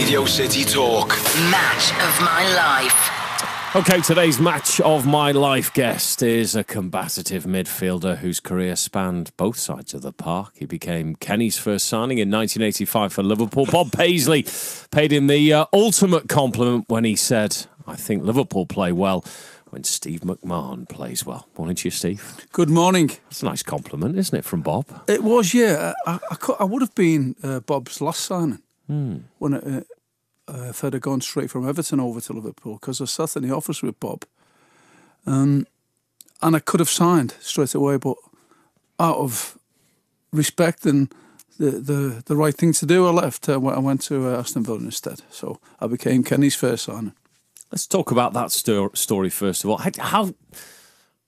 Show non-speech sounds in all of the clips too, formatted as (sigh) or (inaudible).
Radio City Talk. Match of my life. Okay, today's match of my life guest is a combative midfielder whose career spanned both sides of the park. He became Kenny's first signing in 1985 for Liverpool. Bob (laughs) Paisley paid him the uh, ultimate compliment when he said, I think Liverpool play well when Steve McMahon plays well. Morning to you, Steve. Good morning. It's a nice compliment, isn't it, from Bob? It was, yeah. I, I, cou- I would have been uh, Bob's last signing Hmm. when it, uh, if I'd have gone straight from Everton over to Liverpool because I sat in the office with Bob, um, and I could have signed straight away, but out of respect and the the, the right thing to do, I left. Uh, I went to uh, Aston Villa instead, so I became Kenny's first signing. Let's talk about that sto- story first of all. How, how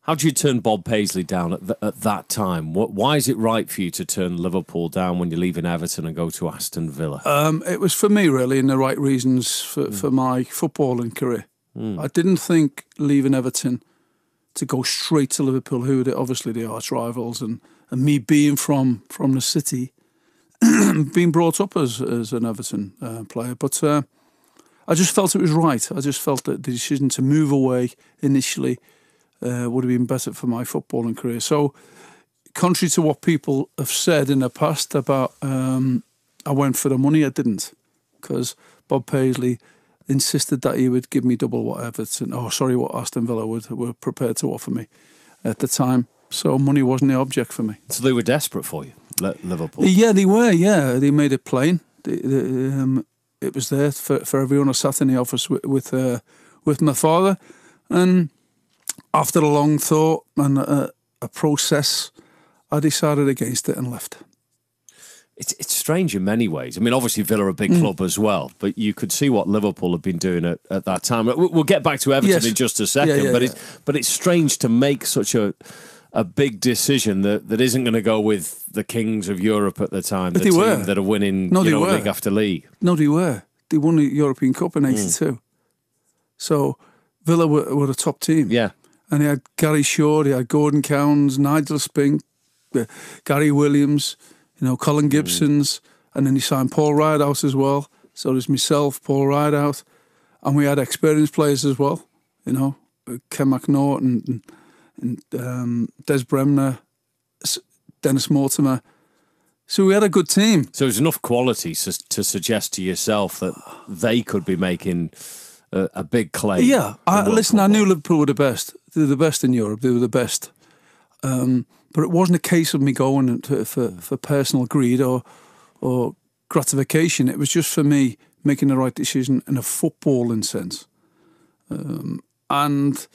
how do you turn Bob Paisley down at, at that time? What, why is it right for you to turn Liverpool down when you're leaving Everton and go to Aston Villa? Um, it was for me really, and the right reasons for, for my footballing career. I didn't think leaving Everton to go straight to Liverpool, who are obviously the arch rivals, and, and me being from from the city, (clears throat) being brought up as as an Everton uh, player, but uh, I just felt it was right. I just felt that the decision to move away initially uh, would have been better for my footballing career. So, contrary to what people have said in the past about um, I went for the money, I didn't, because Bob Paisley insisted that he would give me double what Everton, oh sorry, what Aston Villa would, were prepared to offer me at the time. So money wasn't the object for me. So they were desperate for you, Liverpool. Yeah, they were. Yeah, they made it plain. They, they, um, it was there for, for everyone. I sat in the office with with, uh, with my father, and after a long thought and a, a process, I decided against it and left. It's it's strange in many ways. I mean, obviously Villa are a big Mm. club as well, but you could see what Liverpool have been doing at, at that time. We- We'll get back to Everton Yes. in just a second, Yeah, yeah, but yeah. it's but it's strange to make such a a big decision that, that isn't going to go with the kings of Europe at the time, the But they team were. that are winning No, you they know, were. league after league. No, they were. They won the European Cup in '82. So Villa were, were a top team. Yeah. And he had Gary Shaw, he had Gordon Cowans, Nigel Spink, uh, Gary Williams, you know, Colin Gibson's, and then he signed Paul Rideout as well. So there's myself, Paul Rideout, and we had experienced players as well, you know, uh, Ken McNaughton and, and um, Des Bremner, Dennis Mortimer. So we had a good team. So there's enough quality to, to suggest to yourself that they could be making a, a big claim. Yeah, I, listen, I knew Liverpool were the best. They were the best in Europe. They were the best. Um, but it wasn't a case of me going to, for, for personal greed or or gratification. It was just for me making the right decision in a footballing sense. Um, and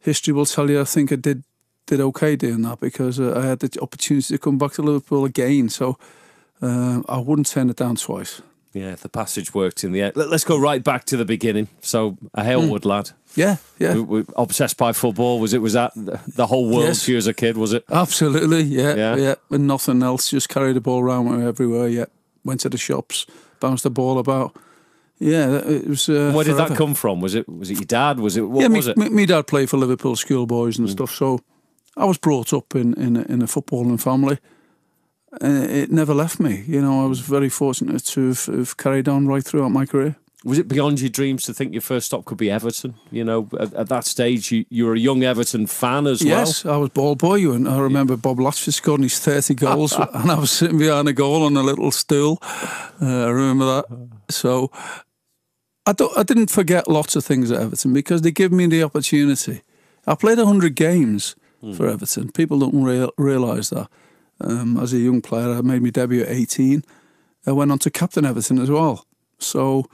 history will tell you, I think I did did okay doing that because uh, I had the opportunity to come back to Liverpool again. So uh, I wouldn't turn it down twice. Yeah, the passage worked in the end. Let, us go right back to the beginning. So a Halewood lad. Yeah, yeah. We, we, obsessed by football. Was it? Was that the, the whole world Yes. to you as a kid? Was it? Absolutely, yeah, Yeah? yeah, And nothing else. Just carried the ball around everywhere. Yeah, went to the shops, bounced the ball about. Yeah, it was. Uh, Where did that come from? Was it? Was it your dad? Was it? What yeah, me, was it? Mm. me, me dad played for Liverpool schoolboys and stuff, so I was brought up in in a, in a footballing family. Uh, it never left me. You know, I was very fortunate to have, have carried on right throughout my career. Was it beyond your dreams to think your first stop could be Everton? You know, at, at that stage, you, you were a young Everton fan as well. Yes, I was ball boy, and I remember Bob Latchford scoring his 30 goals, (laughs) and I was sitting behind a goal on a little stool. Uh, I remember that. So I, don't, I didn't forget lots of things at Everton because they gave me the opportunity. I played 100 games for Everton. People don't real, realise that. Um, as a young player, I made my debut at 18. I went on to captain Everton as well. So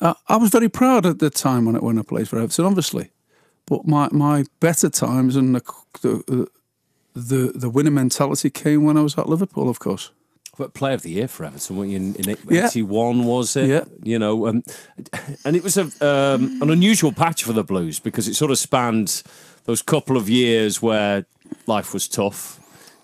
I, I was very proud at the time when I, when I played for Everton, obviously. But my, my better times and the, the the the winning mentality came when I was at Liverpool, of course. But player of the year for Everton, weren't you? In, in Yeah. 81, was it? Yeah. You know, um, and it was a, um, an unusual patch for the Blues because it sort of spanned those couple of years where life was tough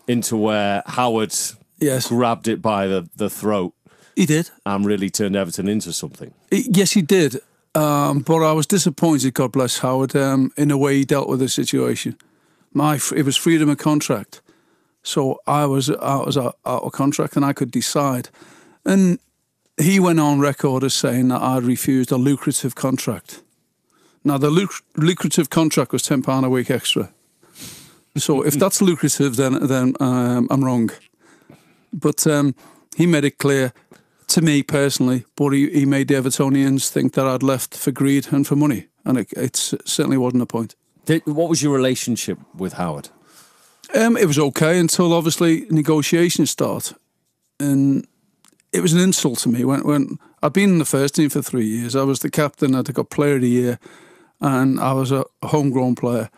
into where Howard Yes, grabbed it by the, the throat he did. and really turned Everton into something. Yes, he did. Um, but I was disappointed. God bless Howard um, in the way he dealt with the situation. My it was freedom of contract, so I was I was out, of contract and I could decide. And he went on record as saying that I'd refused a lucrative contract. Now, the luc- lucrative contract was £10 a week extra. So if (laughs) that's lucrative, then, then um, I'm wrong. But um, he made it clear to me personally, but he, he made the Evertonians think that I'd left for greed and for money. And it, it certainly wasn't a point. Did, what was your relationship with Howard? Um, it was okay until obviously negotiations start, and it was an insult to me when when I'd been in the first team for three years. I was the captain. I'd got Player of the Year, and I was a homegrown player.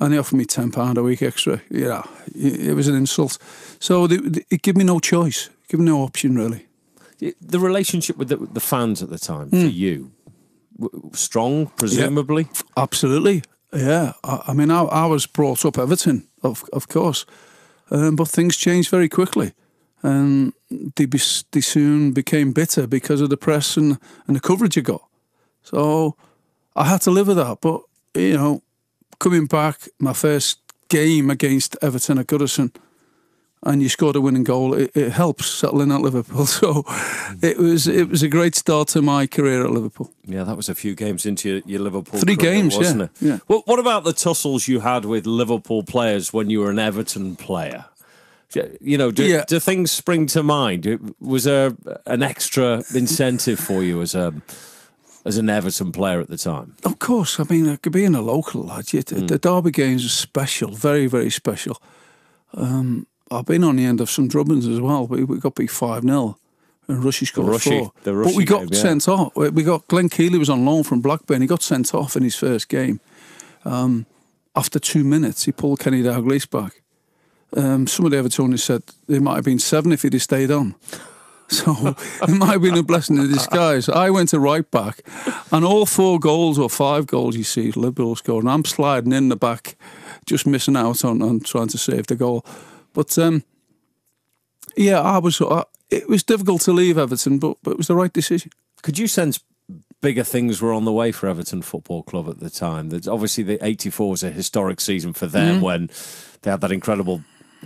And they offered me ten pound a week extra. Yeah, it was an insult. So they, they, it gave me no choice, it gave me no option really. The relationship with the, the fans at the time mm. for you strong, presumably. Yeah, absolutely. Yeah, I, I mean, I, I, was brought up Everton, of of course, um, but things changed very quickly, and they be, they soon became bitter because of the press and, and the coverage you got. So I had to live with that. But you know, coming back, my first game against Everton at Goodison, and you scored a winning goal, it, it, helps settling at Liverpool. (laughs) So it was it was a great start to my career at Liverpool. Yeah, that was a few games into your, your Liverpool. Three career, games, wasn't yeah, it? Yeah. Well, what about the tussles you had with Liverpool players when you were an Everton player? You know, do, yeah. do things spring to mind? It was there an extra incentive for you as a as an Everton player at the time? Of course. I mean, being a local lad, mm. the Derby games are special, very, very special. Um, I've been on the end of some drubbings as well. We, we got beat 5 0 and Rushy scored Rushy, four. but we got game, yeah. sent off. We got Glenn Keeley was on loan from Blackburn. He got sent off in his first game. Um, after two minutes, he pulled Kenny Dalglish back. Um, some of the Evertonians said it might have been seven if he'd have stayed on. (laughs) So it might have been a blessing in disguise. I went to right back, and all four goals or five goals you see Liverpool scored, and I'm sliding in the back, just missing out on, on trying to save the goal. But um, yeah, I was. Uh, it was difficult to leave Everton, but but it was the right decision. Could you sense bigger things were on the way for Everton Football Club at the time? That obviously the '84 was a historic season for them mm-hmm. when they had that incredible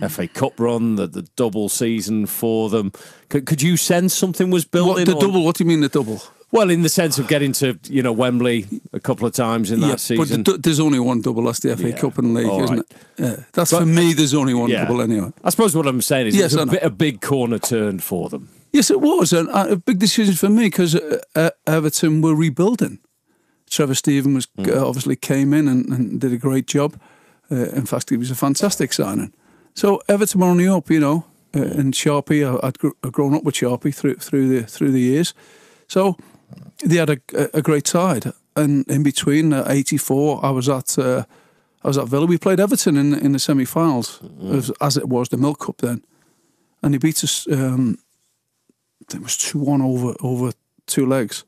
FA Cup run, the, the double season for them. Could, could you sense something was building? What, the double? What do you mean the double? Well, in the sense of getting to you know Wembley a couple of times in that yeah, season, but there's only one double. That's the FA yeah. Cup and league, All isn't it? Yeah, that's but, for me. There's only one double anyway. I suppose what I'm saying is yes, it's a, bit, a big corner turn for them. Yes, it was, and uh, a big decision for me because uh, uh, Everton were rebuilding. Trevor Steven was mm. uh, obviously came in and, and, did a great job. Uh, in fact, he was a fantastic signing. So Everton were on the up, you know, uh, and Sharpie. I, would gr- grown up with Sharpie through through the through the years, so they had a, a great side. And in between '84, uh, I was at uh, I was at Villa. We played Everton in in the semi-finals, mm. as, as, it was the Milk Cup then, and he beat us. Um, it was two one over over two legs.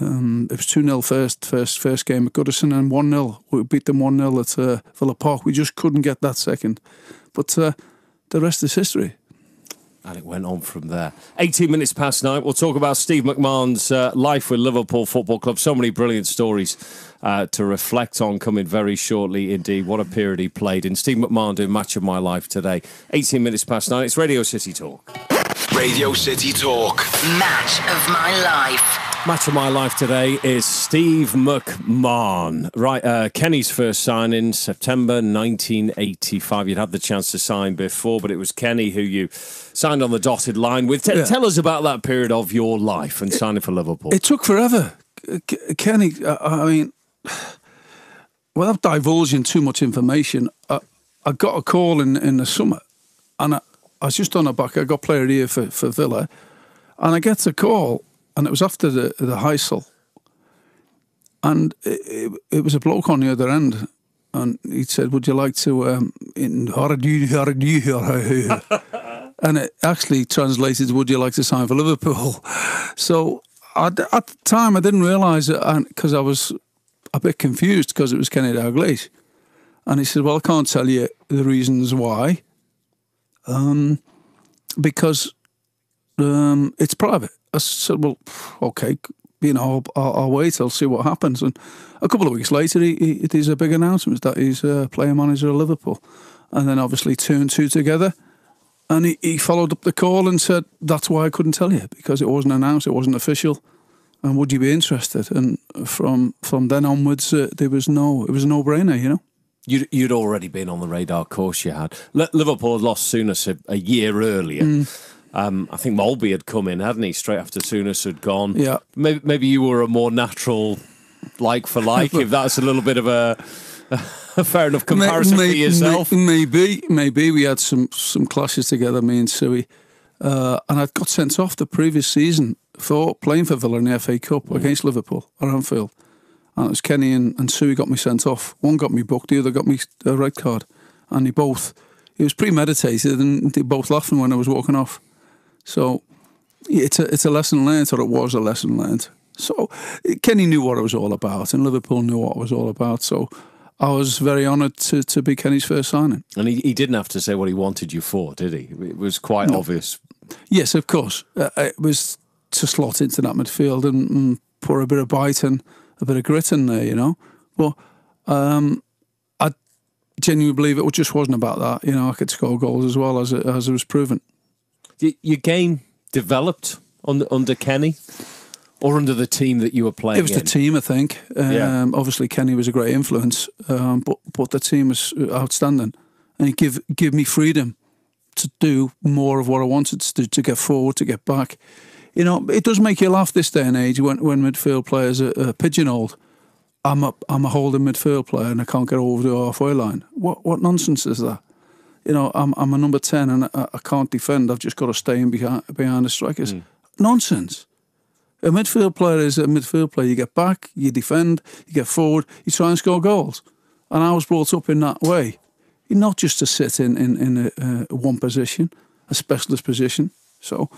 Um, it was 2 0 first, first, first game at Goodison and 1 0. We beat them 1 0 at uh, Villa Park. We just couldn't get that second. But uh, the rest is history. And it went on from there. 18 minutes past nine. We'll talk about Steve McMahon's uh, life with Liverpool Football Club. So many brilliant stories uh, to reflect on coming very shortly indeed. What a period he played in. Steve McMahon doing Match of My Life today. 18 minutes past nine. It's Radio City Talk. Radio City Talk. Match of My Life. Match of my life today is Steve McMahon. Right, uh, Kenny's first signing September 1985. You'd had the chance to sign before, but it was Kenny who you signed on the dotted line with. T- yeah. Tell us about that period of your life and signing for Liverpool. It took forever. Kenny, uh, I mean, without divulging too much information, I, I got a call in, in the summer and I, I was just on the back. I got player here for, for Villa and I get a call and it was after the the Heysel, and it, it, it, was a bloke on the other end, and he said, "Would you like to?" Um, in (laughs) and it actually translated, "Would you like to sign for Liverpool?" (laughs) So I, at the time, I didn't realise it because I was a bit confused because it was Kenny Dalglish, and he said, "Well, I can't tell you the reasons why." Um, because um, it's private. I said, well, okay, you know, I'll, I'll, I'll, wait. I'll see what happens. And a couple of weeks later, he, he, it is a big announcement that he's a player manager of Liverpool. And then obviously two and two together, And he, he followed up the call and said, That's why I couldn't tell you, because it wasn't announced, it wasn't official. And would you be interested? And from from then onwards, uh, there was no, it was a no brainer, you know? You'd, you'd already been on the radar, of course you had. Liverpool had lost Souness a, a year earlier. Mm. Um, I think Molby had come in, hadn't he, straight after Souness had gone. Yeah. Maybe, maybe you were a more natural like for like, (laughs) if that's a little bit of a, a fair enough comparison May- for yourself. may- maybe, maybe we had some some clashes together, me and Suey, uh, and I got sent off the previous season for playing for Villa in the FA Cup Mm. against Liverpool at Anfield, and it was Kenny and, and Suey got me sent off. One got me booked, the other got me a red card, and they both. It was premeditated, and they both laughing when I was walking off. So it's a it's a lesson learned, or it was a lesson learned. So Kenny knew what it was all about, and Liverpool knew what it was all about. So I was very honoured to, to be Kenny's first signing. And he, he didn't have to say what he wanted you for, did he? It was quite obvious. Yes, of course. Uh, it was to slot into that midfield and, and put a bit of bite and a bit of grit in there, you know. But um, I genuinely believe it just wasn't about that. You know, I could score goals as well as it, as it was proven. Your game developed under, under Kenny or under the team that you were playing It was the team, I think. Um, Yeah. Obviously, Kenny was a great influence, um, but but the team was outstanding, and he give give me freedom to do more of what I wanted to do, to get forward, to get back. You know, it does make you laugh this day and age when when midfield players are, are pigeonholed. I'm a I'm a holding midfield player and I can't get over the halfway line. What what nonsense is that? You know, I'm I'm a number ten and I, I can't defend. I've just got to stay in behind behind the strikers. Nonsense. A midfield player is a midfield player. You get back, you defend, you get forward, you try and score goals. And I was brought up in that way. You're not just to sit in in, in a, uh, one position, a specialist position. So,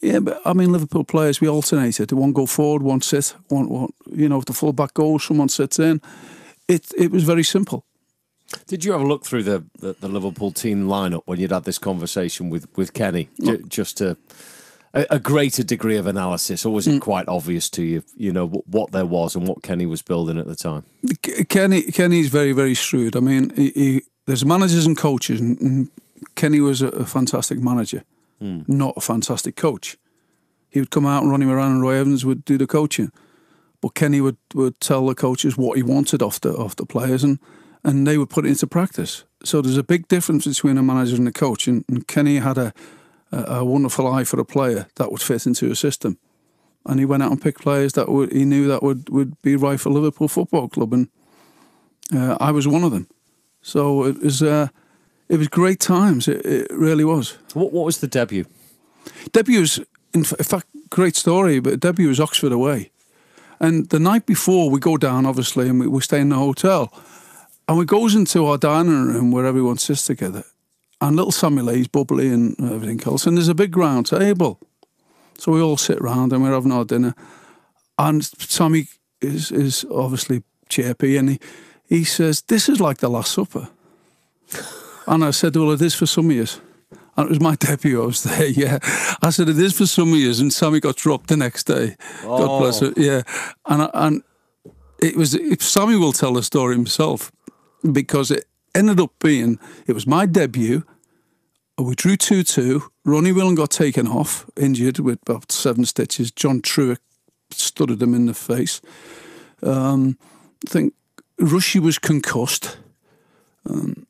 yeah, but I mean, Liverpool players, we alternated. One go forward, one sit, one, one you know, if the full back goes, someone sits in. It it was very simple. Did you have a look through the, the, the Liverpool team lineup when you'd had this conversation with, with Kenny, J- just to a, a greater degree of analysis, or was it mm. quite obvious to you, you know, what, what there was and what Kenny was building at the time? K- Kenny Kenny's very very shrewd. I mean, he, he, there's managers and coaches, and, and Kenny was a, a fantastic manager, hmm. not a fantastic coach. He would come out and run him around, and Roy Evans would do the coaching. But Kenny would, would tell the coaches what he wanted off the off the players, and and they would put it into practice. So there's a big difference between a manager and a coach, and, and Kenny had a, a a wonderful eye for a player that would fit into a system, and he went out and picked players that would he knew that would, would be right for Liverpool Football Club, and uh, I was one of them. So it was uh, it was great times. It, it really was. What, what was the debut? Debut was, in, fact, great story, but debut was Oxford away. And the night before, we go down, obviously, and we, we stay in the hotel. And we goes into our dining room where everyone sits together. And little Sammy lays bubbly and everything else. And there's a big round table. So we all sit round and we're having our dinner. And Sammy is, is obviously chirpy and he, he says, This is like the Last Supper. (laughs) And I said, Well, it is for some years. And it was my (laughs) debut. I was there, yeah. I said, It is for some years. And Sammy got dropped the next day. God bless oh. her. Yeah. And, and it was, if Sammy will tell the story himself because it ended up being, it was my debut. We drew 2 2. Ronnie Whelan got taken off, injured with about seven stitches. John Trewick studded him in the face. Um, I think Rushy was concussed. Um,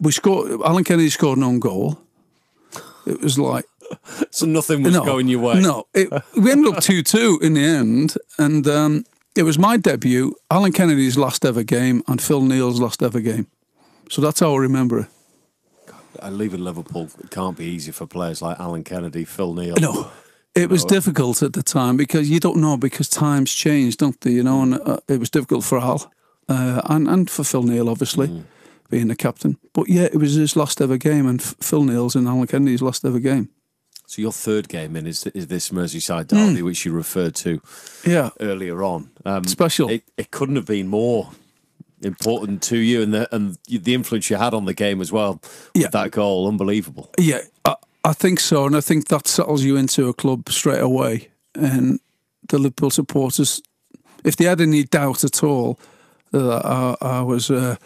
we scored. Alan Kennedy scored an own goal. It was like (laughs) So nothing was no, going your way. No, it, we ended up two two in the end, and um, it was my debut, Alan Kennedy's last ever game, and Phil Neal's last ever game. So that's how I remember it. Uh, leaving Liverpool it can't be easy for players like Alan Kennedy, Phil Neal. No, it was difficult at the time because you don't know because times change, don't they? You know, and uh, it was difficult for Al uh, and and for Phil Neal, obviously, being the captain. But yeah, it was his last ever game, and Phil Neal's and Alan Kennedy's last ever game. So your third game in is, is this Merseyside derby, which you referred to Yeah, earlier on. Um, Special. It, it couldn't have been more important to you, and the and the influence you had on the game as well. Yeah. That goal, unbelievable. Yeah, I, I think so, and I think that settles you into a club straight away. And the Liverpool supporters, if they had any doubt at all that I, I was, uh,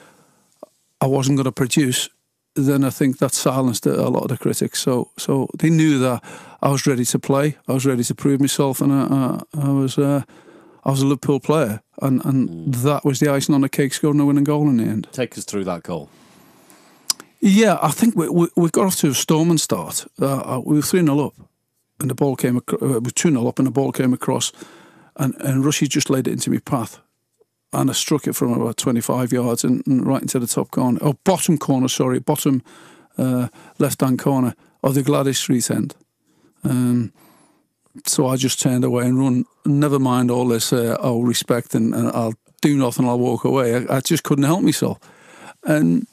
I wasn't going to produce, then I think that silenced a lot of the critics. So so they knew that I was ready to play. I was ready to prove myself, and I, I, I was uh, I was a Liverpool player, and and mm. that was the icing on the cake, scoring a winning goal in the end. Take us through that goal. Yeah, I think we we, we got off to a storming start. Uh, uh we were three 0 up, and the ball came. Across, uh, we two 0 up, and the ball came across, and and Rushy just laid it into my path and I struck it from about 25 yards and, and right into the top corner, oh, bottom corner, sorry, bottom uh, left hand corner of the Gladys Street end. Um, so I just turned away and run. Never mind all this, uh, oh, respect and, and, I'll do nothing, I'll walk away. I, I, just couldn't help myself. And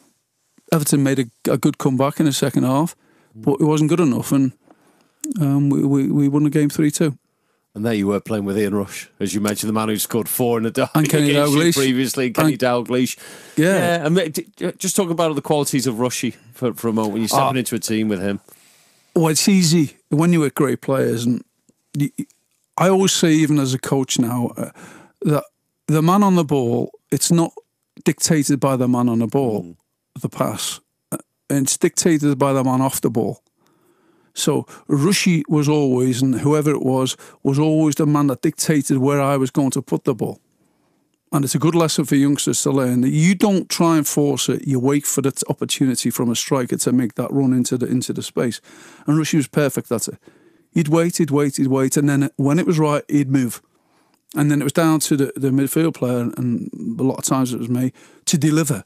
Everton made a, a, good comeback in the second half, but it wasn't good enough. And um, we, we, we won the game 3 2. And there you were playing with Ian Rush, as you mentioned, the man who scored four in a day and Kenny Dalglish previously, Kenny and, Dalglish. Yeah, yeah. And just talk about the qualities of Rushy for, for a moment when you're stepping uh, into a team with him. Well, it's easy when you're with great players, and you, I always say, even as a coach now, uh, that the man on the ball, it's not dictated by the man on the ball, mm. the pass, uh, and it's dictated by the man off the ball. So Rushy was always, and whoever it was, was always the man that dictated where I was going to put the ball. And it's a good lesson for youngsters to learn that you don't try and force it. You wait for the opportunity from a striker to make that run into the into the space. And Rushy was perfect at it. He'd wait, he'd wait, he'd wait, and then when it was right, he'd move. And then it was down to the, the midfield player, and a lot of times it was me, to deliver,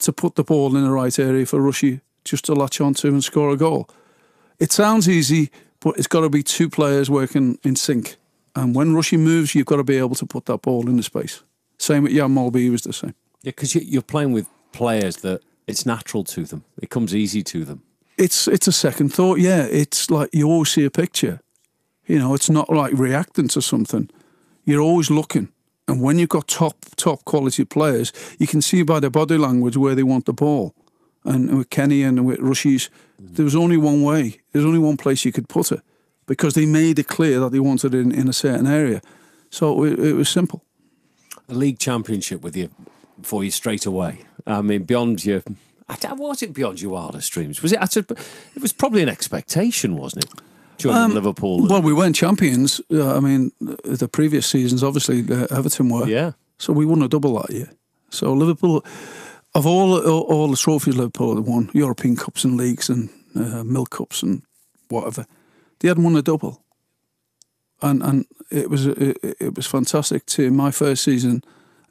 to put the ball in the right area for Rushy just to latch onto and score a goal. It sounds easy, but it's got to be two players working in sync. And when Rushy moves, you've got to be able to put that ball in the space. Same with Jan Molby, he was the same. Yeah, because you're playing with players that it's natural to them. It comes easy to them. It's it's a second thought. Yeah, it's like you always see a picture. You know, it's not like reacting to something. You're always looking. And when you've got top top quality players, you can see by their body language where they want the ball and with Kenny and with Rushies, there was only one way. There's only one place you could put it because they made it clear that they wanted it in, in a certain area. So it, it was simple. A league championship with you for you straight away. I mean, beyond your, was it beyond your wildest dreams? Was it? It was probably an expectation, wasn't it? Joining um, Liverpool. Well, we weren't champions. Uh, I mean, the previous seasons, obviously, uh, Everton were. Yeah. So we won a double that year. So Liverpool of all, all, all the trophies Liverpool had won, European Cups and leagues and uh, Milk Cups and whatever, they hadn't won a double, and and it was it, it was fantastic to my first season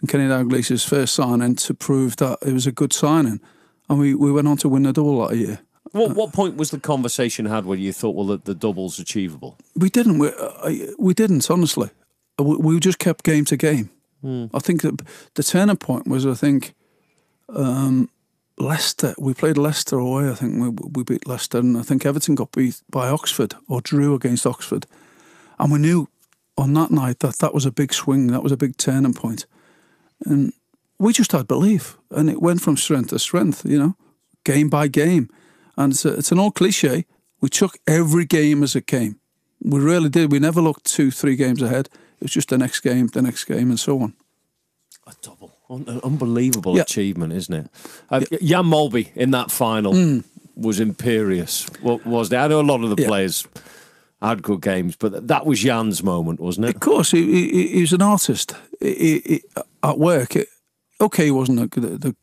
and Kenny Dalglish's first signing to prove that it was a good signing, and we, we went on to win the double that year. What what point was the conversation had where you thought, well, the, the double's achievable? We didn't. We, uh, we didn't honestly. We, we just kept game to game. Mm. I think that the turning point was, I think um, Leicester, we played Leicester away. I think we, we beat Leicester, and I think Everton got beat by Oxford or drew against Oxford. And we knew on that night that that was a big swing, that was a big turning point. And we just had belief, and it went from strength to strength, you know, game by game. And it's, a, it's an old cliche. We took every game as it came. We really did. We never looked two, three games ahead. It was just the next game, the next game, and so on. A double. Un- unbelievable yeah. achievement, isn't it? Uh, yeah. Jan Molby in that final mm. was imperious. What was there? I know a lot of the yeah. players had good games, but that was Jan's moment, wasn't it? Of course, he, he, he was an artist. He, at work, it, okay, he wasn't the, the,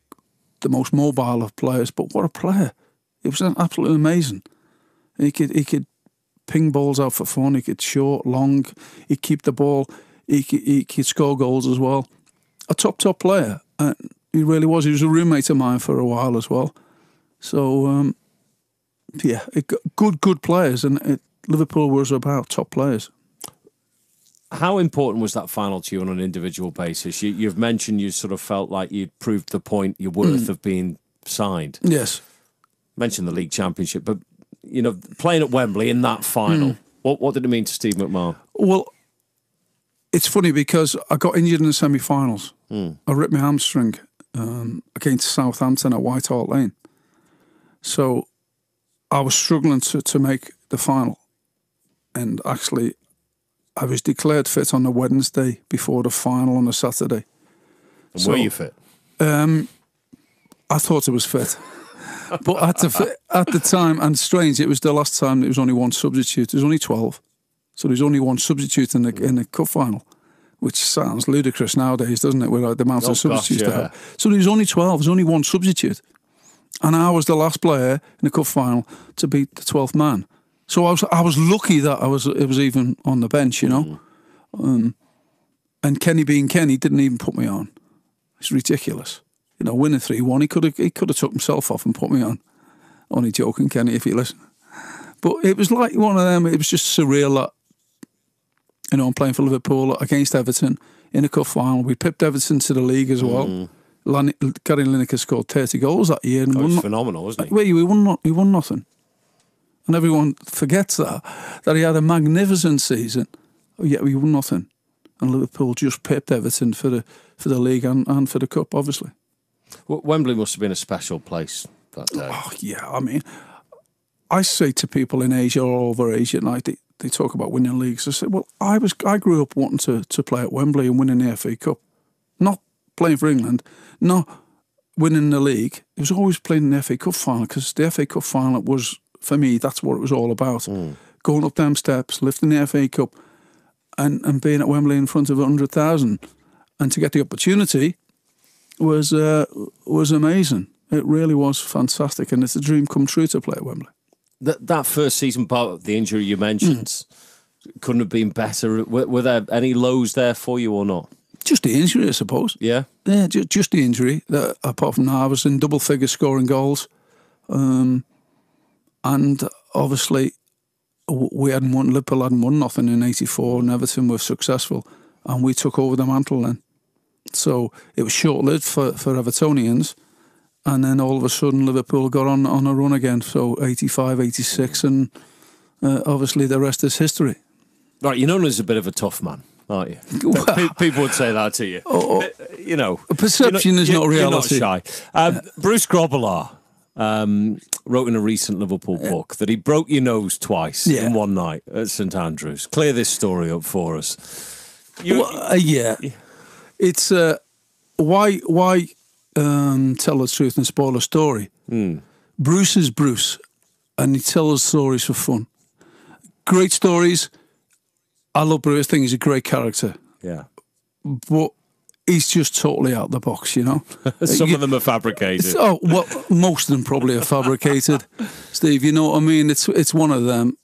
the most mobile of players, but what a player! It was absolutely amazing. He could he could ping balls out for fun. He could short, long. He'd keep the ball. He he could score goals as well a top top player. And he really was. He was a roommate of mine for a while as well. So um, yeah, good good players, and it, Liverpool was about top players. How important was that final to you on an individual basis? You, have mentioned you sort of felt like you'd proved the point, your worth mm. of being signed. Yes. Mentioned the league championship, but you know, playing at Wembley in that final, mm. what what did it mean to Steve McMahon? Well, it's funny because I got injured in the semi-finals. Mm. I ripped my hamstring um, against Southampton at White Hart Lane. So I was struggling to, to make the final. And actually, I was declared fit on the Wednesday before the final on the Saturday. And so, were you fit? Um, I thought I was fit. (laughs) but at the at the time, and strange, it was the last time there was only one substitute. There was only twelve, so there was only one substitute in the in the cup final, which sounds ludicrous nowadays, doesn't it? With like, the amount Oh, of substitutes gosh, they yeah. have. So there was only twelve. There was only one substitute, and I was the last player in the cup final to beat the twelfth man. So I was I was lucky that I was it was even on the bench, you know. Um, and Kenny being Kenny didn't even put me on. It's ridiculous. You know, winning three one, he could have he could have took himself off and put me on. Only joking, Kenny, if you listen. But it was like one of them. It was just surreal that you know I'm playing for Liverpool against Everton in a cup final. We pipped Everton to the league as well. Mm. Lan- Gary Lineker scored thirty goals that year and That was won. phenomenal, wasn't he? Wait, we won. no- We won nothing, and everyone forgets that that he had a magnificent season. Yet we won nothing, and Liverpool just pipped Everton for the for the league and, and for the cup, obviously. W- Wembley must have been a special place that day. Oh yeah, I mean, I say to people in Asia all over Asia, like they, talk about winning leagues. I say, well, I was I grew up wanting to to play at Wembley and winning the FA Cup, not playing for England, not winning the league. It was always playing in the FA Cup final because the FA Cup final was for me. That's what it was all about. Going up them steps, lifting the FA Cup, and and being at Wembley in front of hundred thousand, and to get the opportunity was uh, was amazing. It really was fantastic, and it's a dream come true to play at Wembley. That that first season, part of the injury you mentioned, couldn't have been better. Were, were there any lows there for you or not? Just the injury, I suppose. Yeah. Yeah, ju- just the injury. That, apart from that, I was in double figure scoring goals, um, and obviously we hadn't won. Liverpool hadn't won nothing in '84, and Everton were successful, and we took over the mantle then. So it was short lived for for Evertonians, and then all of a sudden Liverpool got on on a run again. So 85, 86, and uh, obviously the rest is history. Right, you're known as a bit of a tough man, aren't you? (laughs) Well- People would say that to you. Uh, you know, Perception you're is not reality. You're not shy. Um, Bruce Grobbelaar um, wrote in a recent Liverpool book that he broke your nose twice Yeah. in one night at St Andrews. Clear this story up for us. You, Well, uh, yeah, it's uh, why why um, tell the truth and spoil a story. Bruce is Bruce, and he tells stories for fun. Great stories. I love Bruce. I think he's a great character, yeah. but he's just totally out the box. You know. (laughs) Some of them are fabricated. Oh well, most of them probably are fabricated, (laughs) Steve. You know what I mean? It's it's one of them.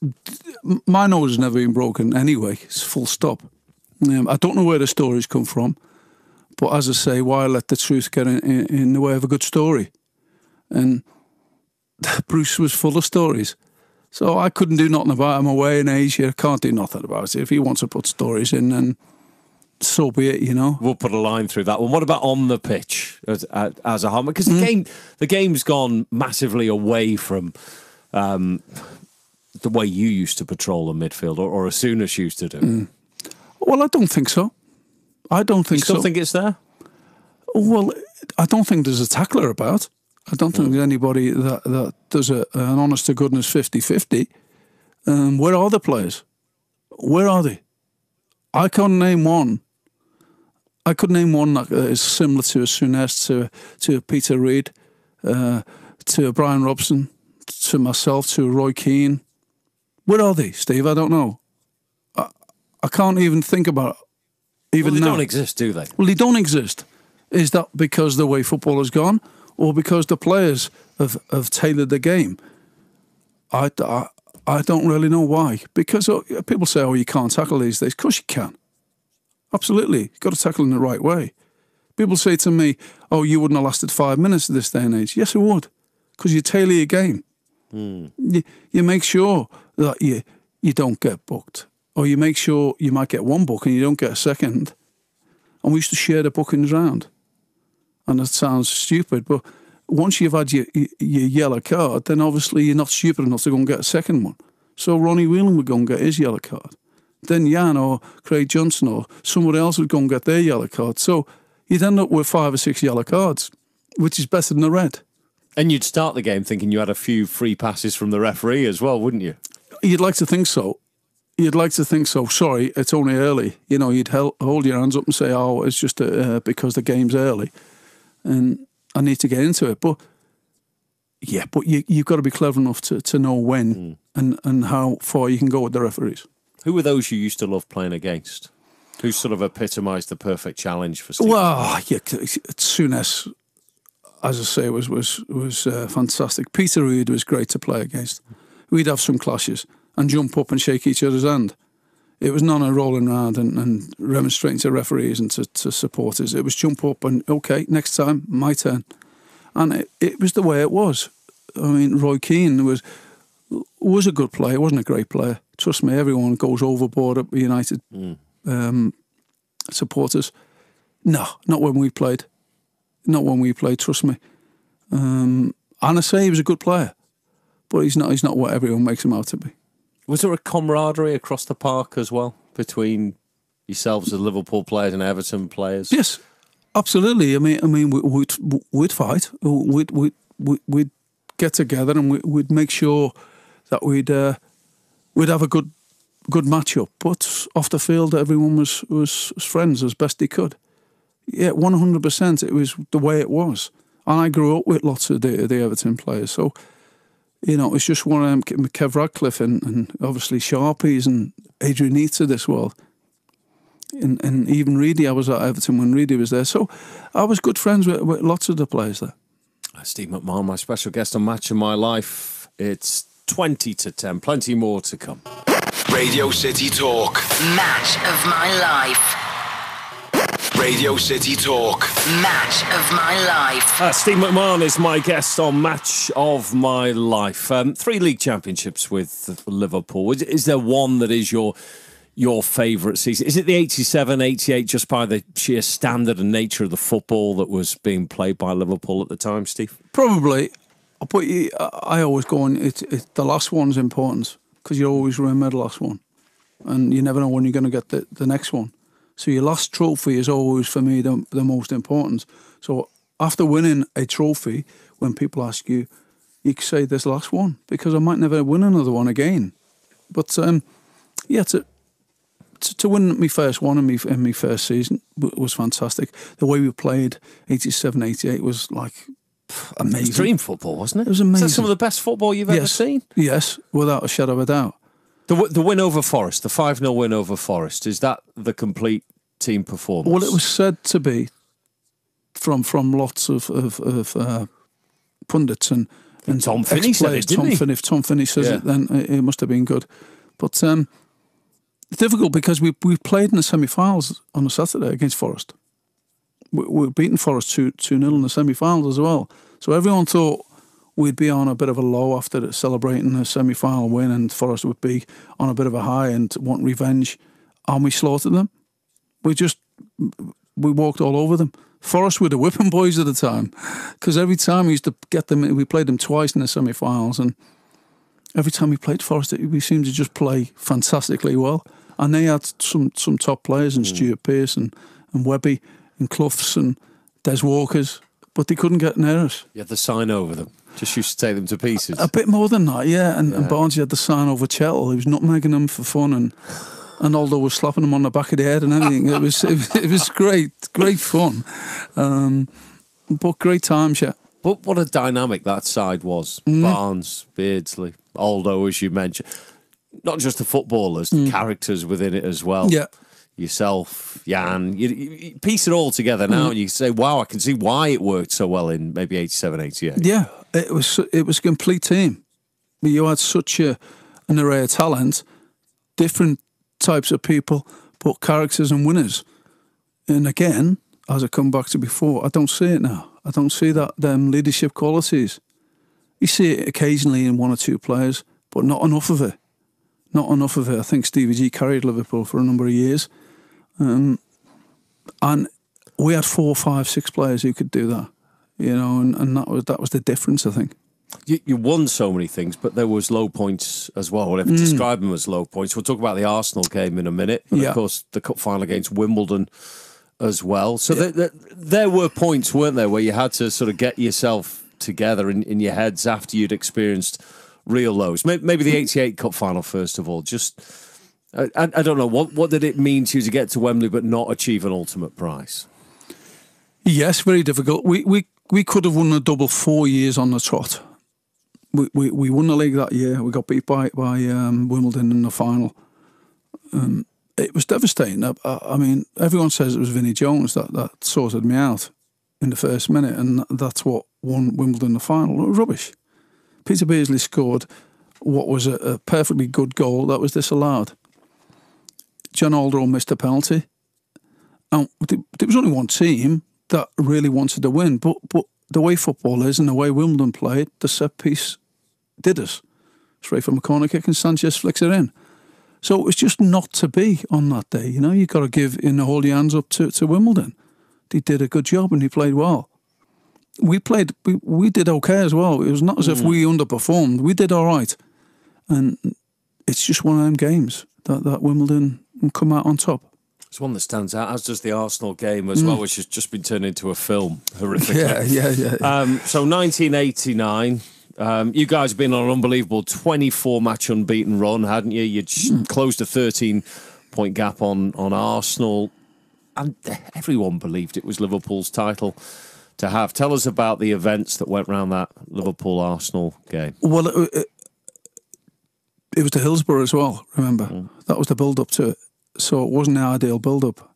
My nose has never been broken anyway. It's full stop. Um, I don't know where the stories come from, but as I say, why let the truth get in, in, in the way of a good story? And (laughs) Bruce was full of stories. So I couldn't do nothing about him away in Asia. Can't do nothing about it. If he wants to put stories in, then so be it, you know. We'll put a line through that one. What about on the pitch as, as a harm? Because the game, the game's gone massively away from um, the way you used to patrol the midfield, or, or as soon as you used to do. Well, I don't think so. I don't think Still so. think it's there? Well, I don't think there's a tackler about. I don't think there's anybody that, that does a, an honest to goodness 50 50. Um, where are the players? Where are they? I can't name one. I could name one that is similar to a Souness, to, to a Peter Reid, uh, to a Brian Robson, to myself, to a Roy Keane. Where are they, Steve? I don't know. I, I can't even think about it, even Well, they now. don't exist, do they? Well, they don't exist. Is that because the way football has gone, or because the players have, have tailored the game? I, I, I don't really know why. Because uh, people say, oh, you can't tackle these days. Of course you can. Absolutely. You've got to tackle in the right way. People say to me, oh, you wouldn't have lasted five minutes at this day and age. Yes, I would. Because you tailor your game. You, you make sure that you, you don't get booked. Or you make sure you might get one book and you don't get a second and we used to share the bookings round. And that sounds stupid, but once you've had your, your yellow card, then obviously you're not stupid enough to go and get a second one. So Ronnie Whelan would go and get his yellow card. Then Jan or Craig Johnston or somebody else would go and get their yellow card. So you'd end up with five or six yellow cards, which is better than a red. And you'd start the game thinking you had a few free passes from the referee as well, wouldn't you? You'd like to think so. You'd like to think so. Sorry, it's only early. You know, you'd hel- hold your hands up and say, "Oh, it's just uh, because the game's early, and I need to get into it." But Yeah, but you you've got to be clever enough to, to know when and, and how far you can go with the referees. Who were those you used to love playing against? Who sort of epitomised the perfect challenge for Steve? Well, yeah, Souness, as I say, was was was uh, fantastic. Peter Reid was great to play against. We'd have some clashes and jump up and shake each other's hand. It was none of rolling around and, and remonstrating to referees and to, to supporters. It was jump up and okay, next time my turn, and it, it was the way it was. I mean, Roy Keane was was a good player, wasn't a great player. Trust me, everyone goes overboard at United um, supporters. No, not when we played. Not when we played. Trust me. Um, and I say he was a good player, but he's not. He's not what everyone makes him out to be. Was there a camaraderie across the park as well between yourselves as Liverpool players and Everton players? Yes, absolutely. I mean, I mean, we- we'd we'd fight. We'd we'd we'd, get together and we- we'd make sure that we'd uh, we'd have a good good match up. But off the field, everyone was was, was friends as best they could. Yeah, one hundred percent. It was the way it was. And I grew up with lots of the, the Everton players, so you know it's just one of them. Kev Ratcliffe and, and obviously Sharpies and Adrian Heaths of this world. And, and even Reedy, I was at Everton when Reedy was there. So I was good friends with, with lots of the players there. Uh, Steve McMahon, my special guest on Match of My Life. It's 20 to 10, plenty more to come. Radio City Talk. Match of my life. Radio City Talk. Match of my life. Uh, Steve McMahon is my guest on Match of My Life. Um, three league championships with Liverpool. Is, is there one that is your your favourite season? Is it the 87 88 just by the sheer standard and nature of the football that was being played by Liverpool at the time, Steve? Probably, but you, I always go on. It, it, the last one's important because you always remember the last one, and you never know when you're going to get the, the next one. So your last trophy is always for me the, the most important. So after winning a trophy, when people ask you, you can say this last one because I might never win another one again. But um, yeah, to, to to win my first one in my in my first season was fantastic. The way we played 87, 88 was like pff, It was amazing. dream football, wasn't it? It was Is that amazing. some of the best football you've ever seen? yes, without a shadow of a doubt. The, the win over Forest, the 5 0 win over Forest, is that the complete team performance? Well, it was said to be from from lots of of, of uh, pundits and and Tom Finney said it, Tom he? Finney, if Tom Finney says Yeah. it, then it, it must have been good. But um, it's difficult because we we played in the semi-finals on a Saturday against Forest. We, we beaten Forest two two 0 in the semi-finals as well. So everyone thought we'd be on a bit of a low after celebrating a semi-final win, and Forest would be on a bit of a high and want revenge, and we slaughtered them. We just we walked all over them. Forest were the whipping boys at the time, because every time we used to get them, we played them twice in the semi-finals, and every time we played Forest, we seemed to just play fantastically well. And they had some some top players, and hmm. Stuart Pearce and, and Webby and Cloughs and Des Walkers, but they couldn't get near us. You had the sign over them. Just used to take them to pieces. A bit more than that, yeah. And, and Barnes had the sign over Chettle. He was nutmegging them for fun, and and Aldo was slapping him on the back of the head and everything. It was (laughs) it, was- it was great, great fun, um, but great times, yeah. But what a dynamic that side was. Mm. Barnes, Beardsley, Aldo, as you mentioned. Not just the footballers, the characters within it as well. Mm. Yeah. Yourself, Jan, you, you, piece it all together Mm. now and you say, wow, I can see why it worked so well in maybe 87, 88. Yeah, it was it was a complete team. You had such a an array of talent, different types of people, but characters and winners. And again, as I come back to before, I don't see it now. I don't see that them leadership qualities. You see it occasionally in one or two players, but not enough of it. Not enough of it. I think Stevie G carried Liverpool for a number of years, um, and we had four, five, six players who could do that. You know, and, and that was that was the difference. I think. You, you won so many things, but there was low points as well. We'll have describe them as low points. We'll talk about the Arsenal game in a minute. And Yeah. of course, the cup final against Wimbledon as well. So there, there, there were points, weren't there, where you had to sort of get yourself together in, in your heads after you'd experienced real lows. May- Maybe the 88 cup final, first of all. Just, I, I don't know, what, what did it mean to you to get to Wembley but not achieve an ultimate prize? Yes, very difficult. We we we could have won a double four years on the trot, we, we, we won the league that year. We got beat by by um, Wimbledon in the final. Um, it was devastating. I, I, mean, everyone says it was Vinnie Jones that, that sorted me out in the first minute, and that's what won Wimbledon the final. It was Rubbish. Peter Beardsley scored what was a, a perfectly good goal that was disallowed. John Aldridge missed a penalty. And there was only one team that really wanted to win, but but the way football is and the way Wimbledon played, the set piece did us. Straight from a corner kick and Sanchez flicks it in. So it was just not to be on that day. You know, you've got to give in the hold your hands up to, to Wimbledon. He did a good job and he played well. We played, we, we did okay as well. It was not as mm. if we underperformed. We did all right. And it's just one of them games that, that Wimbledon come out on top. It's one that stands out, as does the Arsenal game as mm. well, which has just been turned into a film. Horrific. yeah, yeah, yeah. Um, so 1989. Um, you guys have been on an unbelievable 24 match unbeaten run, hadn't you? You mm. closed a 13 point gap on, on Arsenal, and everyone believed it was Liverpool's title to have. Tell us about the events that went around that Liverpool Arsenal game. Well, it, it, was the Hillsborough as well, remember? Mm. That was the build up to it so it wasn't the ideal build up.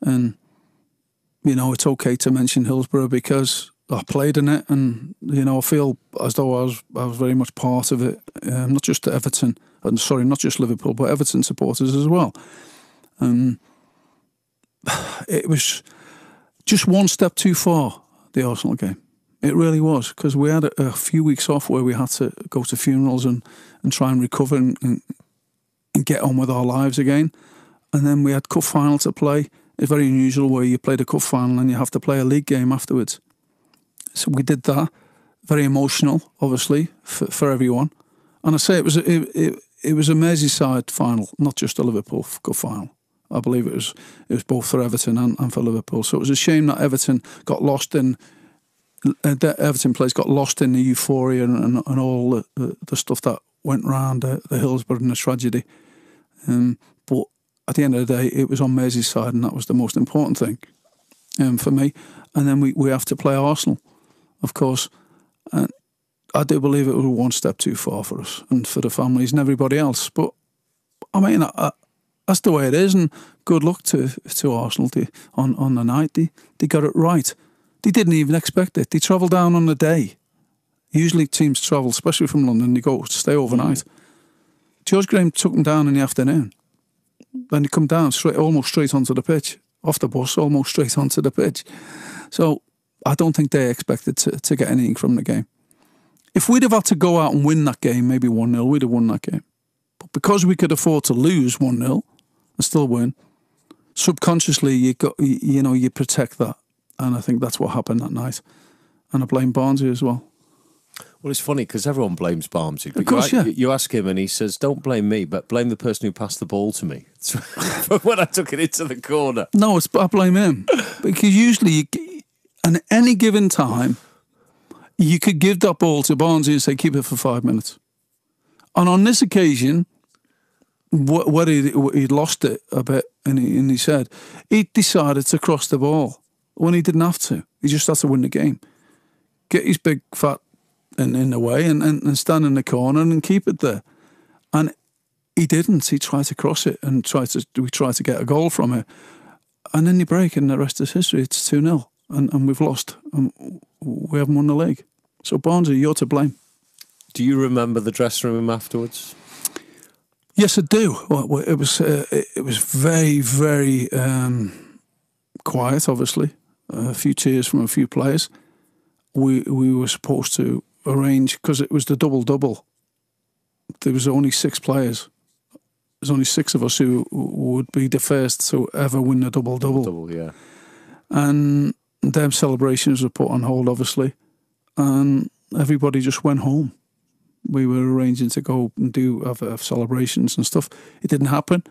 And, you know, it's okay to mention Hillsborough because I played in it and, you know, I feel as though I was, I was very much part of it, um, not just Everton, and sorry, not just Liverpool, but Everton supporters as well. And (sighs) it was just one step too far, the Arsenal game. It really was because we had a, a, few weeks off where we had to go to funerals and, and try and recover and, and, and get on with our lives again and then we had cup final to play. It's very unusual where you play the cup final and you have to play a league game afterwards. So we did that. Very emotional, obviously, for, for everyone. And I say it was a, it, it, it was a Merseyside final, not just a Liverpool cup final. I believe it was it was both for Everton and, and for Liverpool. So it was a shame that Everton got lost in uh, the Everton players got lost in the euphoria and, and, and all the, the, the, stuff that went round uh, the Hillsborough and the tragedy. Um, but at the end of the day, it was on Merseyside, side and that was the most important thing um, for me. And then we, we have to play Arsenal, of course. And I do believe it was one step too far for us and for the families and everybody else. But I mean, I, that's the way it is. And good luck to to Arsenal on on the night. They they got it right. They didn't even expect it. They travelled down on the day. Usually teams travel, especially from London, they go stay overnight. Mm. George Graham took them down in the afternoon then they come down straight, almost straight onto the pitch, off the bus, almost straight onto the pitch. So I don't think they expected to, to get anything from the game. If we'd have had to go out and win that game, maybe 1 0, we'd have won that game. But because we could afford to lose 1 0 and still win, subconsciously you got you know you protect that, and I think that's what happened that night. And I blame Barnesy as well. Well, it's funny because everyone blames Barnesy. Of course, you, yeah. You ask him and he says, "Don't blame me, but blame the person who passed the ball to me." (laughs) (laughs) when I took it into the corner. No, it's I blame him because usually, you, at any given time, you could give that ball to Barnesy and say, "Keep it for five minutes." And on this occasion, what he he'd lost it a bit, and he, and he said he decided to cross the ball when he didn't have to. He just had to win the game. Get his big fat in, in a way and, and, and stand in the corner and keep it there. And he didn't. He tried to cross it and tried to we tried to get a goal from it. And then you break and the rest is history. It's 2 0 and, and we've lost and we haven't won the league. So Barnesy, you're to blame. Do you remember the dressing room afterwards? Yes, I do. Well, it was uh, it was very very um, quiet. Obviously, a few tears from a few players. We we were supposed to arrange because it was the double double. There was only six players. There's only six of us who would be the first to ever win a double double. Double, yeah. And them celebrations were put on hold, obviously, and everybody just went home. We were arranging to go and do have, have celebrations and stuff. It didn't happen,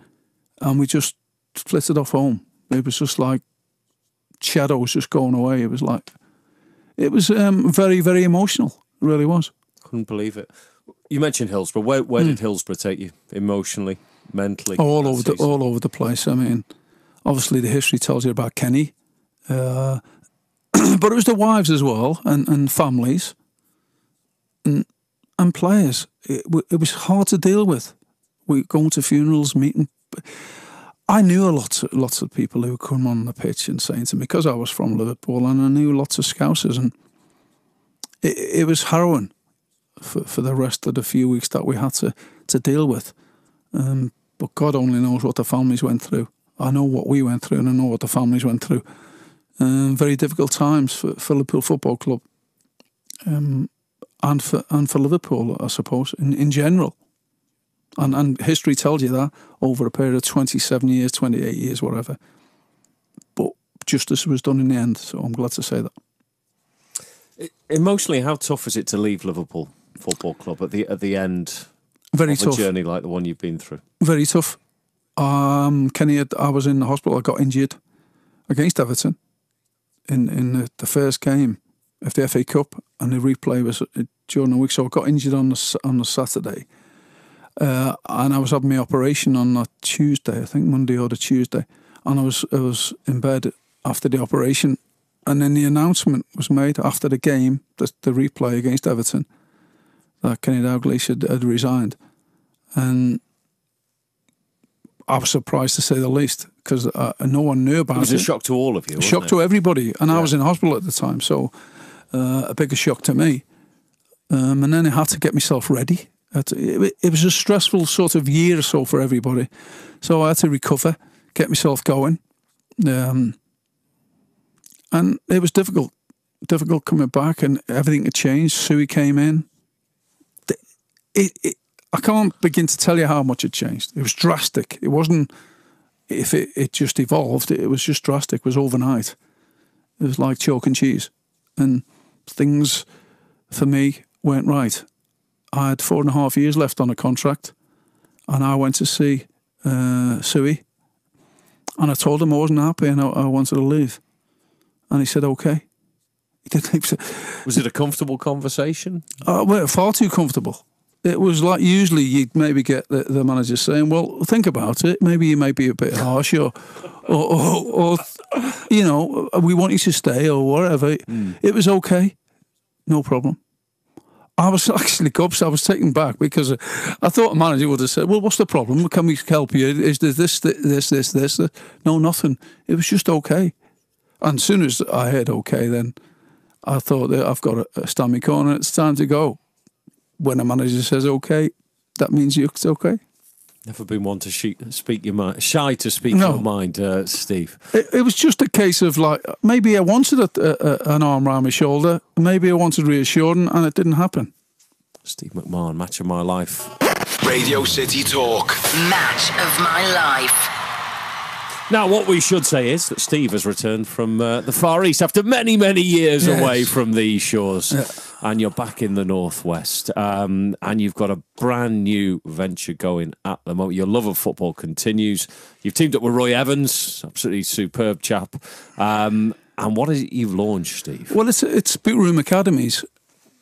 and we just flitted off home. It was just like shadows just going away. It was like it was um, very, very emotional. It really was. Couldn't believe it. You mentioned Hillsborough. Where, where mm. did Hillsborough take you emotionally, mentally? All over the all over the place. I mean, obviously the history tells you about Kenny, uh, (clears throat) but it was the wives as well and, and families. And and players. It, it was hard to deal with. We going to funerals, meeting. I knew a lot, lots of people who come on the pitch and saying to me because I was from Liverpool and I knew lots of Scousers and it, it was harrowing for, for the rest of the few weeks that we had to to deal with. Um, but God only knows what the families went through. I know what we went through and I know what the families went through. Um, very difficult times for, for Liverpool Football Club um, and for and for Liverpool, I suppose, in, in general. And, and history tells you that over a period of 27 years, 28 years, whatever. But justice was done in the end, so I'm glad to say that. Emotionally, how tough is it to leave Liverpool Football Club at the at the end Very of tough. a journey like the one you've been through? Very tough. Um, Kenny, had, I was in the hospital. I got injured against Everton in in the, the first game of the FA Cup, and the replay was uh, during the week. So I got injured on the on the Saturday, uh, and I was having my operation on a Tuesday, I think Monday or the Tuesday, and I was I was in bed after the operation, and then the announcement was made after the game, the, the replay against Everton, that Kenny Dalglish had, had resigned, and I was surprised to say the least because uh, no one knew about It It was a shock to all of you. shock it? to everybody, and I was in hospital at the time, so uh, a bigger shock to me. Um, and then I had to get myself ready. It, it was a stressful sort of year or so for everybody, so I had to recover, get myself going, um, and it was difficult. Difficult coming back, and everything had changed. Sui came in. It, it, I can't begin to tell you how much it changed. It was drastic. It wasn't if it, it just evolved, it was just drastic. It was overnight. It was like chalk and cheese. And things for me weren't right. I had four and a half years left on a contract, and I went to see uh, Sui, and I told him I wasn't happy and I, I wanted to leave. And he said, okay. He (laughs) Was it a comfortable conversation? uh, well, far too comfortable. It was like usually you'd maybe get the, the manager saying, "Well, think about it. Maybe you may be a bit harsh, or, or, or, or you know, we want you to stay, or whatever." It was okay, no problem. I was actually gobs. I was taken back because uh, I thought a manager would have said, "Well, what's the problem? Can we help you? Is there this, this, this, this?" this? No, nothing. It was just okay. And as soon as I heard okay, then I thought that I've got a, a stand my corner. It's time to go. When a manager says okay, that means it's okay. Never been one to she- speak your mind, shy to speak No. your mind, uh, Steve. It, it was just a case of like maybe I wanted a, a, a- an arm around my shoulder, maybe I wanted reassuring, and it didn't happen. Steve McMahon, match of my life. Radio City Talk. Match of my life. Now, what we should say is that Steve has returned from uh, the Far East after many, many years Yes. away from these shores. And you're back in the Northwest. Um, and you've got a brand new venture going at the moment. Your love of football continues. You've teamed up with Roy Evans, absolutely superb chap. Um, and what is it you've launched, Steve? Well, it's it's Boot Room Academies,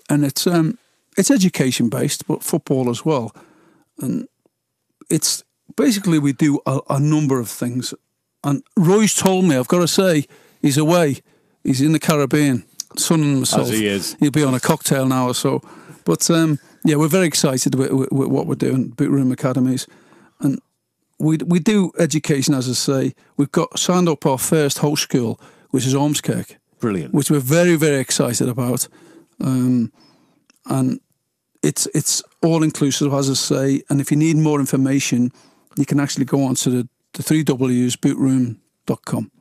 and it's um it's education based, but football as well, and it's basically we do a, a number of things. And Roy's told me I've got to say he's away, he's in the Caribbean, sunning himself. As he is. He'll be on a cocktail now or so. But um, yeah, we're very excited with, with, with what we're doing, Boot Room Academies, and we we do education as I say. We've got signed up our first host school, which is Ormskirk Brilliant. which we're very very excited about, um, and it's it's all inclusive as I say. And if you need more information, you can actually go on to the the three W's bootroom.com.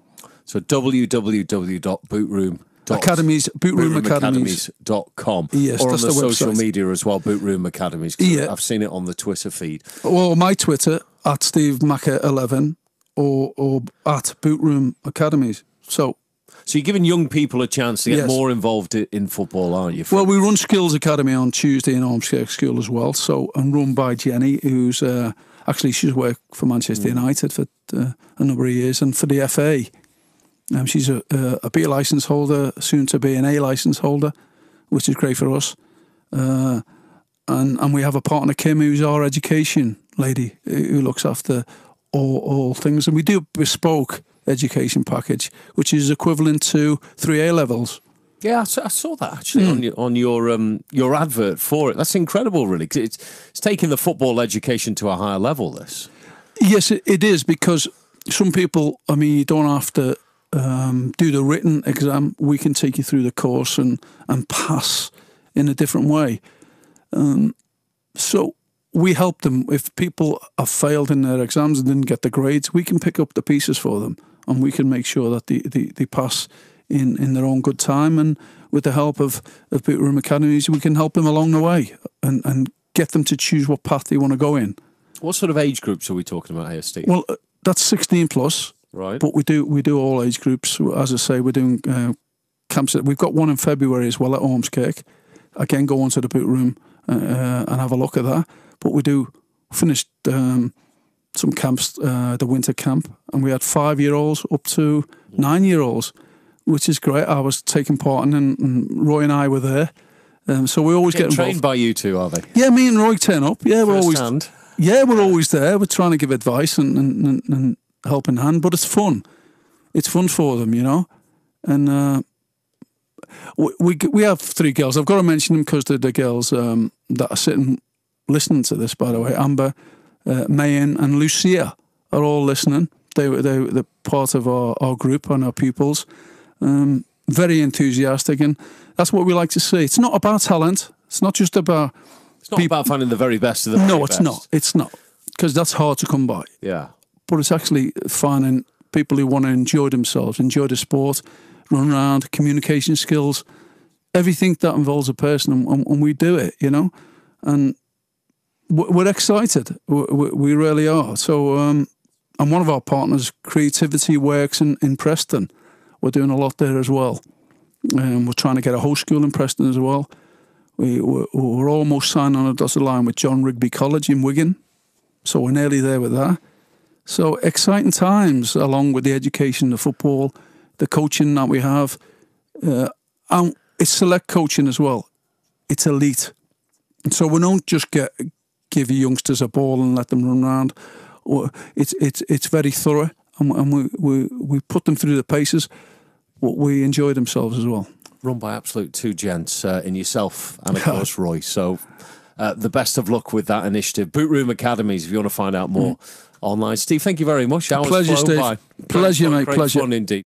So www.bootroom.com. Academies, Boot Room Academies. bootroomacademies.com Yes, or on the, the social website. media as well, Bootroom Academies. Yeah. I've seen it on the Twitter feed. Or my Twitter at Steve Macca eleven or or at Bootroom Academies. So So you're giving young people a chance to get Yes. more involved in football, aren't you? Well, we run Skills Academy on Tuesday in Ormskirk School as well. So, and run by Jenny, who's uh, actually she's worked for Manchester United for uh, a number of years, and for the FA. Um, she's a, B license holder, soon to be an A license holder, which is great for us. Uh, and and we have a partner, Kim, who's our education lady, who looks after all, all things. And we do a bespoke education package, which is equivalent to three A levels. Yeah, I saw, I saw that actually on your on your um, your advert for it. That's incredible, really. it's it's taking the football education to a higher level. This. Yes, it, it is because some people. I mean, you don't have to um, do the written exam. We can take you through the course and and pass in a different way. Um, so we help them if people have failed in their exams and didn't get the grades. We can pick up the pieces for them, and we can make sure that they, they, they pass in, in their own good time. And with the help of of Boot Room Academies, we can help them along the way and and get them to choose what path they want to go in. What sort of age groups are we talking about here, Steve? Well, uh, that's 16 plus. right. But we do we do all age groups. As I say, we're doing uh, camps. We've got one in February as well at Ormskirk. Again, go onto the boot room uh, uh, and have a look at that. But we do finished um, some camps, uh, the winter camp, and we had five year olds up to nine year olds, which is great. I was taking part in, and, and Roy and I were there. Um, so we always Get get trained by you two, are they? yeah, me and Roy turn up. Yeah, we're always hand. yeah, we're always there. We're trying to give advice and, and, and, and helping hand, but it's fun. It's fun for them, you know. And uh, we, we we have three girls. I've got to mention them because they're the girls um, that are sitting listening to this. By the way, Amber, uh, Mayan, and Lucia are all listening. They they they're part of our, our group and our pupils. Um, very enthusiastic, and that's what we like to see. It's not about talent. It's not just about It's not about finding the very best of the no. It's best. not. It's not because that's hard to come by Yeah. but it's actually finding people who want to enjoy themselves, enjoy the sport, run around, communication skills, everything that involves a person, and, and- we do it, you know, and we- we're excited. We really are. So, um, and one of our partners, Creativity Works in, in Preston, we're doing a lot there as well. Um, we're trying to get a whole school in Preston as well. We, we're, we're almost signed on a dotted line with John Rigby College in Wigan. So we're nearly there with that. So exciting times, along with the education, the football, the coaching that we have, uh, and it's select coaching as well. It's elite, so we don't just get give youngsters a ball and let them run around. It's it's it's very thorough, and, and we, we we put them through the paces. We enjoy themselves as well. Run by absolute two gents uh, in yourself and of (laughs) course Roy. So uh, the best of luck with that initiative. Boot Room Academies. If you want to find out more online, Steve. Thank you very much. Hours Pleasure, Steve. by. Pleasure, Great mate, Great pleasure. fun indeed.